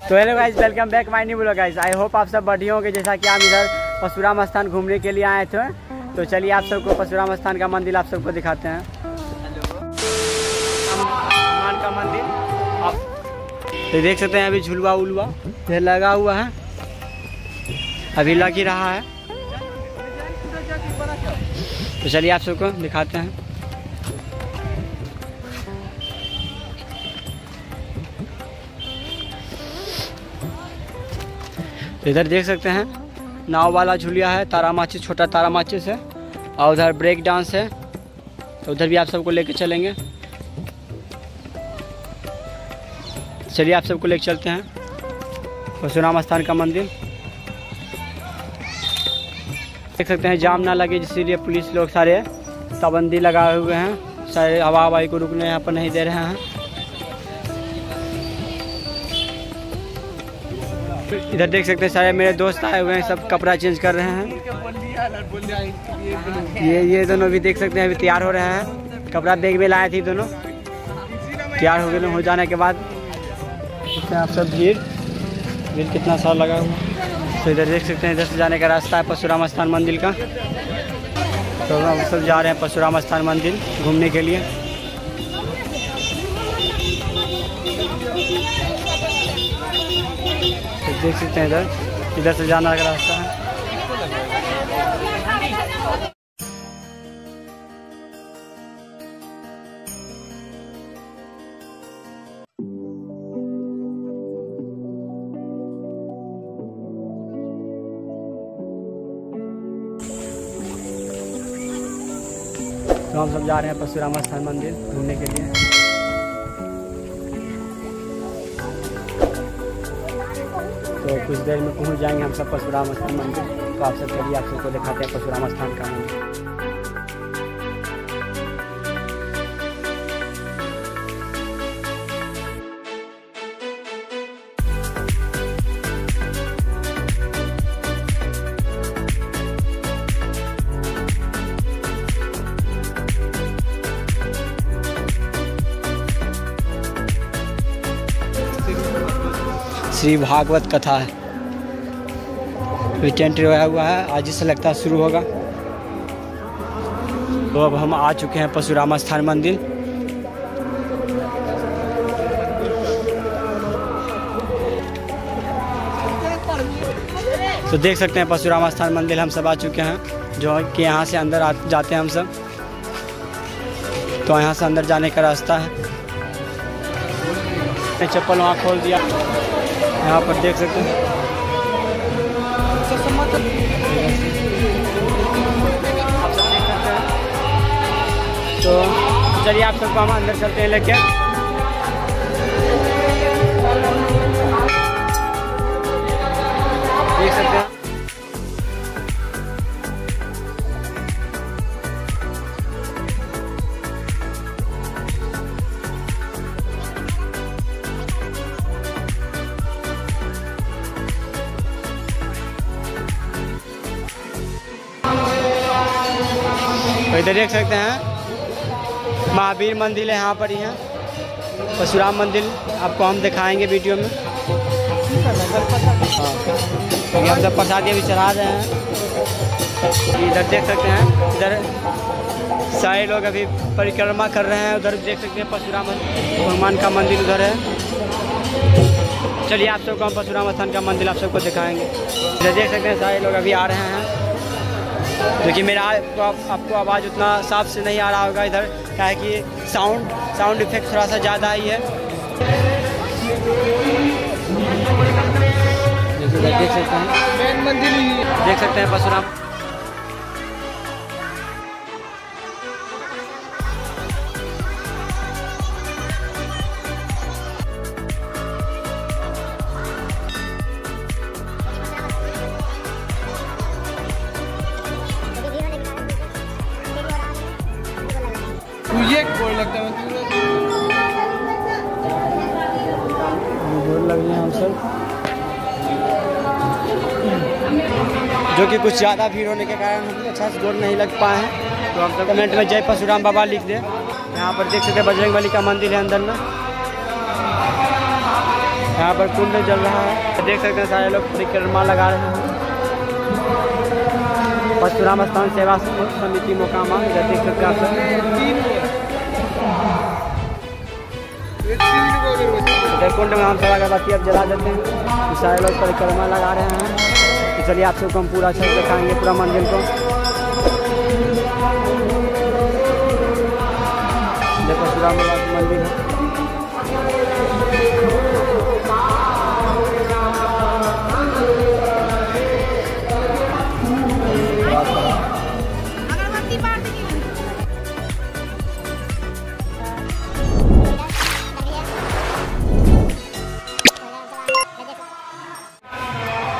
तो hello guys welcome back my new blog guys I hope आप सब बढ़िया होंगे, जैसा कि हम इधर परशुराम स्थान घूमने के लिए आए थे। तो चलिए आप सबको परशुराम स्थान का मंदिर आप सबको दिखाते हैं। हनुमान का मंदिर। आप तो देख सकते हैं अभी झुलवा उलवा, ये लगा हुआ है। अभी लग ही रहा है। तो चलिए आप सबको दिखाते हैं। इधर देख सकते हैं। नाव वाला झुलिया है तारा माचिस छोटा तारा माचिस है और उधर ब्रेक डांस है। तो उधर भी आप सबको लेके चलेंगे। चलिए आप सबको लेके चलते हैं। परशुराम स्थान का मंदिर। देख सकते हैं, जाम ना लगे, इसीलिए पुलिस लोग सारे पाबंदी लगाए हुए हैं। सारे हवा हवाई को रुकने यहाँ पर नहीं दे रहे हैं। इधर देख सकते हैं, सारे मेरे दोस्त आए हुए हैं, सब कपड़ा चेंज कर रहे हैं। ये ये दोनों भी देख सकते हैं, अभी तैयार हो रहे हैं। कपड़ा बैग में लाए थे दोनों। तैयार हो गए हो जाने के बाद। आप सब भीड़। भीड़ कितना साल लगा हुआ। तो इधर देख सकते हैं, इधर से जाने का रास्ता है परशुराम स्थान मंदिर का। तो हम सब जा रहे हैं परशुराम स्थान मंदिर घूमने के लिए। देख सकते हैं इधर। इधर से जाना का रास्ता है। तो हम सब जा रहे हैं परशुराम स्थान मंदिर घूमने के लिए। तो कुछ देर में पहुँच जाएँगे हम सब परशुराम स्थान मंदिर। तो आप सब चलिए आप सबको दिखाते हैं परशुराम स्थान का मंदिर। श्री भागवत कथा है। अभी टेंट लगाया हुआ है, आज से लगता है शुरू होगा। तो अब हम आ चुके हैं परशुराम स्थान मंदिर। तो देख सकते हैं परशुराम स्थान मंदिर, हम सब आ चुके हैं। जो कि यहाँ से अंदर जाते हैं हम सब। तो यहाँ से अंदर जाने का रास्ता है। चप्पल वहाँ खोल दिया। यहाँ पर देख सकते हैं। तो चलिए आप सबको हम अंदर चलते हैं लेके। देख सकते हैं। तो इधर देख सकते हैं। महावीर मंदिर है यहाँ पर ही है। परशुराम मंदिर, आपको हम दिखाएँगे वीडियो में। हाँ। क्योंकि हम सब प्रसादी अभी चढ़ा रहे हैं। इधर देख सकते हैं, इधर सारे लोग अभी परिक्रमा कर रहे हैं। उधर देख सकते हैं परशुराम भगवान का मंदिर उधर है। चलिए आप सबको हम परशुराम स्थान का मंदिर आप सबको दिखाएँगे। इधर देख सकते हैं, सारे लोग अभी आ रहे हैं। क्योंकि मेरा आपको आपको आवाज़ उतना साफ़ से नहीं आ रहा होगा इधर। क्या है कि साउंड साउंड इफ़ेक्ट थोड़ा सा ज़्यादा ही। है देख सकते हैं। मेन मंदिर है। देख सकते हैं परशुराम। लगता है लग रहे हैं हम सब जो कि कुछ ज़्यादा भीड़ होने के कारण हम अच्छा से दौड़ नहीं लग पाए हैं। तो आप कमेंट में जय परशुराम बाबा लिख दें। यहाँ पर देख सकते हैं बजरंग बली का मंदिर है अंदर में। यहाँ पर कुंड जल रहा है। देख सकते हैं सारे लोग परिक्रमा लगा रहे हैं। परशुराम स्थान सेवा समिति मोकामा इधर देख सकते हैं आप इधर कुंड में हम सब अगरबत्ती अब जला देते हैं। तो सारे लोग परिक्रमा लगा रहे हैं। तो चलिए, आप सबको हम पूरा छत दिखाएँगे, पूरा मंदिर को। देखो, पूरा मंदिर है।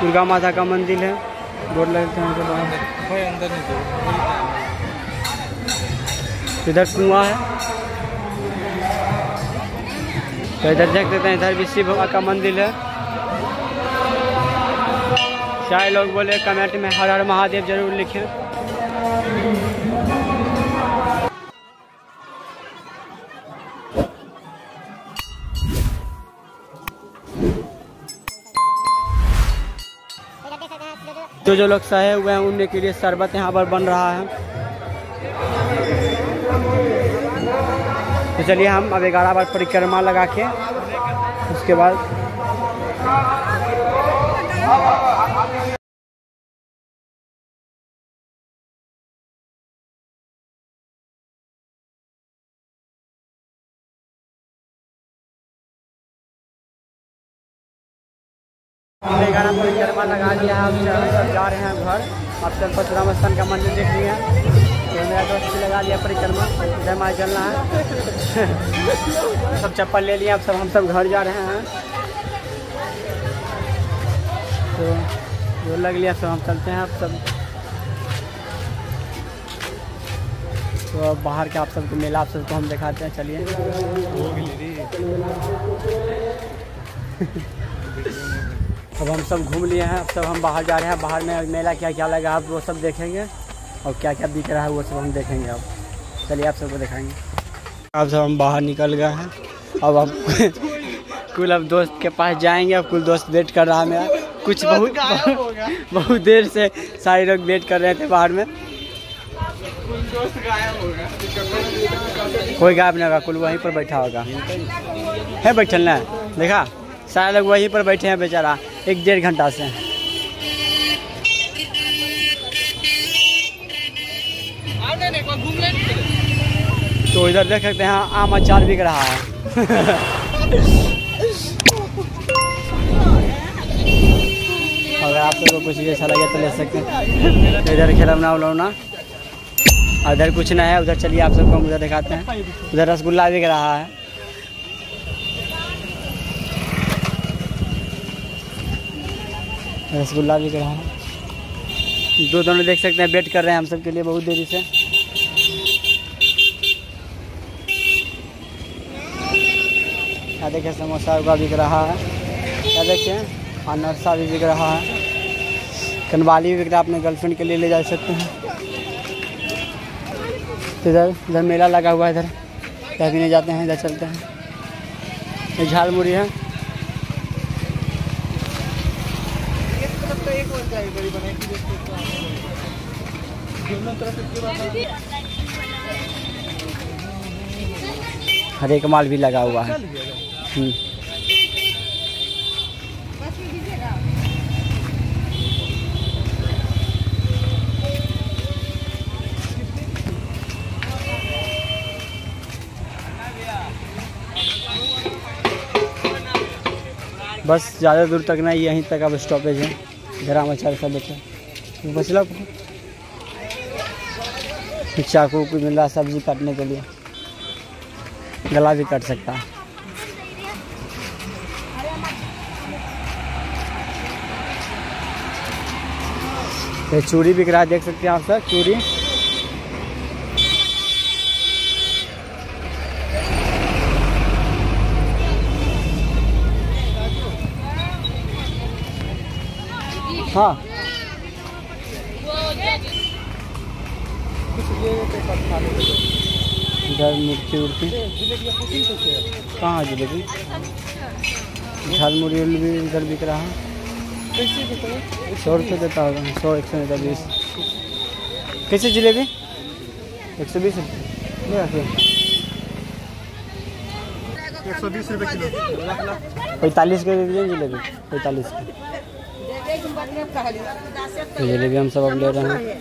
दुर्गा माता का मंदिर है। बोर्ड लगते हैं के बाहर। अंदर नहीं इधर कुआ है। तो इधर देख देते हैं इधर भी शिव बाबा का मंदिर है। चाहे लोग बोले कमेंट में हर हर महादेव ज़रूर लिखें। जो जो लोग सहे हुए हैं, उनके लिए शरबत यहाँ पर बन रहा है। तो चलिए हम अब ग्यारह बार परिक्रमा लगा के, उसके बाद हमने ग्यारह लगा दिया है अब सब जा रहे हैं घर। अब सब परशुराम स्थान का मंदिर देख हैं। तो मेरा दोस्त भी लगा लिया परिक्रमा इधर मार चलना है। सब चप्पल ले लिए अब सब हम सब घर जा रहे हैं। तो जो लग लिया सब हम चलते हैं अब सब। तो बाहर के आप सबको मेला आप सबको हम दिखाते हैं चलिए। अब हम सब घूम लिए हैं अब सब हम बाहर जा रहे हैं बाहर में मेला क्या क्या लगा आप वो सब देखेंगे। और क्या क्या बिक रहा है वो सब हम देखेंगे अब। चलिए आप सबको दिखाएँगे। अब सब हम बाहर निकल गए हैं। अब हम कुल अब दोस्त के पास जाएँगे अब कुल दोस्त वेट कर रहा है मेरा। कुछ बहुत बहुत देर से सारे लोग वेट कर रहे थे बाहर में। कोई गायब नहीं होगा कुल वहीं पर बैठा होगा। है बैठल ना? देखा? सारे लोग वहीं पर बैठे हैं बेचारा, एक डेढ़ घंटा से। तो इधर देख सकते हैं, आम अचार बिक रहा है। अगर आप लोगों को कुछ भी अच्छा लगे तो ले सकते हैं। इधर खिलौना उलौना इधर कुछ नहीं है, उधर चलिए आप सबको हम उधर दिखाते हैं। उधर रसगुल्ला बिक रहा है। रसगुल्ला रहा है। दो दोनों देख सकते हैं वेट कर रहे हैं हम सब के लिए बहुत देरी से। देखिए समोसा उगा बिक रहा है। क्या देखिए अनरसा भी बिक रहा है। कनवाली भी बिक रहा है, अपने गर्लफ्रेंड के लिए ले जा सकते हैं। इधर इधर मेला लगा हुआ है इधर। कहीं भी नहीं जाते हैं, इधर चलते हैं। ये है एक तरफ़ तो एक बन जाएगी बड़ी बनाई दोनों तरफ़ इसके बाद हर एक माल भी लगा हुआ है। हम्म। बस ज़्यादा दूर तक नहीं यहीं तक अब स्टॉपेज है। ग्राम अचार सब बचा। बचला चाकू को मिल रहा सब्ज़ी काटने के लिए। गला भी काट सकता है। ये चूड़ी बिक रहा है, देख सकते हैं आप सर चूड़ी। हाँ। इधर कुकिंग तो कहाँ जलेबी? झालमुड़ी उल भी इधर बिक रहा है। सौ रुपये देता होगा सौ एक सौ बीस। कैसे जलेबी? एक सौ बीस एक सौ बीस रुपये किलो। पैंतालीस के दे दीजिए जलेबी पैंतालीस के। तो जलेबी हम सब अब ले रहे हैं।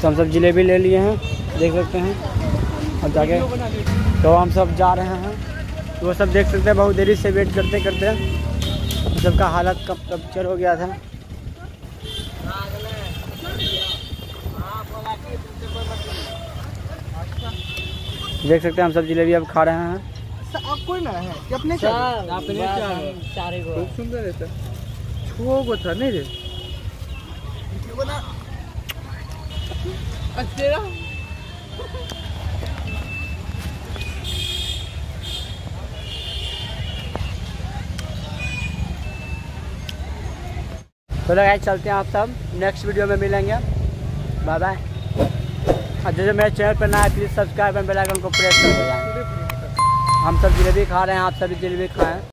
तो हम सब जलेबी ले लिए हैं देख सकते हैं। अब जाके तो हम सब जा रहे हैं। तो वो सब देख सकते हैं बहुत देरी से वेट करते करते। सबका हालत कब कब्चर हो गया था। देख सकते हैं हम सब जलेबी अब खा रहे हैं। आप कोई ना है। अपने चार अपने चार खूब सुंदर रहता छो गो था नहीं रे तेरा तो लगाए चलते हैं आप सब नेक्स्ट वीडियो में मिलेंगे बाय बाय और जैसे मेरे चैनल पर ना है please subscribe and bell icon को प्रेस कर दें हम सब जलेबी खा रहे हैं आप सभी जलेबी खाएँ